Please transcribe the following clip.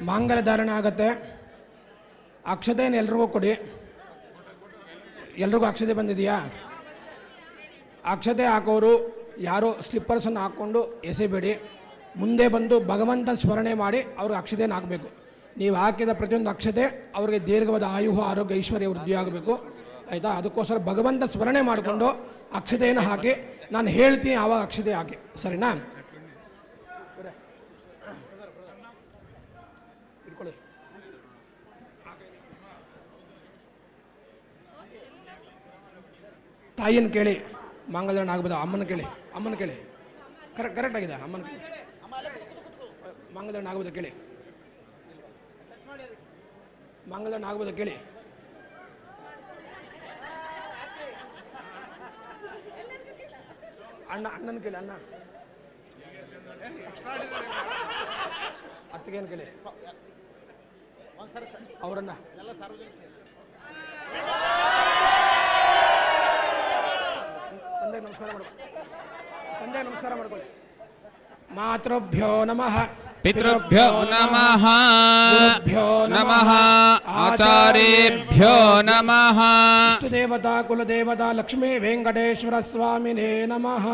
ಮಾಂಗಲ್ಯ ಧಾರಣೆ ಆಗತ್ತೆ ಅಕ್ಷತೆಯನ್ನು ಎಲ್ರಿಗೂ ಕೊಡಿ. ಎಲ್ರಿಗೂ ಅಕ್ಷತೆ ಬಂದಿದೆಯಾ? ಅಕ್ಷತೆ ಹಾಕೋರು ಯಾರೋ ಸ್ಲಿಪ್ಪರ್ಸನ್ನು ಹಾಕ್ಕೊಂಡು ಎಸೆಬೇಡಿ. ಮುಂದೆ ಬಂದು ಭಗವಂತನ ಸ್ಮರಣೆ ಮಾಡಿ ಅವ್ರಿಗೆ ಅಕ್ಷತೆಯನ್ನು ಹಾಕಬೇಕು. ನೀವು ಹಾಕಿದ ಪ್ರತಿಯೊಂದು ಅಕ್ಷತೆ ಅವರಿಗೆ ದೀರ್ಘವಾದ ಆಯು ಆರೋಗ್ಯ, ಐಶ್ವರ್ಯ, ವೃದ್ಧಿ ಆಗಬೇಕು. ಆಯಿತಾ? ಅದಕ್ಕೋಸ್ಕರ ಭಗವಂತ ಸ್ಮರಣೆ ಮಾಡಿಕೊಂಡು ಅಕ್ಷತೆಯನ್ನು ಹಾಕಿ. ನಾನು ಹೇಳ್ತೀನಿ ಆವಾಗ ಅಕ್ಷತೆ ಹಾಕಿ. ಸರಿನಾ? ತಾಯಿನ ಕೇಳಿ ಮಾಂಗಲ್ಯನ ಆಗ್ಬೋದು ಅಮ್ಮನ ಕೇಳಿ ಅಮ್ಮನ ಕೇಳಿ. ಕರೆಕ್ಟ್ ಕರೆಕ್ಟ್ ಆಗಿದೆ ಅಮ್ಮನ ಕೇಳಿ. ಮಾಂಗಲ್ಯನ ಆಗ್ಬೋದು ಕೇಳಿ. ಮಾಂಗಲ್ಯನ ಆಗ್ಬೋದು ಕೇಳಿ. ಅಣ್ಣ, ಅಣ್ಣನ ಕೇಳಿ, ಅಣ್ಣ. ಅತ್ತಿಗೇನು ಕೇಳಿ. ಅವರನ್ನ ತಂದೆಗೆ ನಮಸ್ಕಾರ ಮಾಡ್ಕೊ ತಂದೆಗೆ ನಮಸ್ಕಾರ ಮಾಡ್ಕೊಳ್ಳಿ ಮಾತೃಭ್ಯೋ ನಮಃ पितृभ्यो नमः गुरुभ्यो नमः आचार्येभ्यो नमः ದೇವತಾ ಕುಲದೇವತಾ ಲಕ್ಷ್ಮೀ ವೆಂಕಟೇಶ್ವರ ಸ್ವಾಮಿನೇ ನಮಃ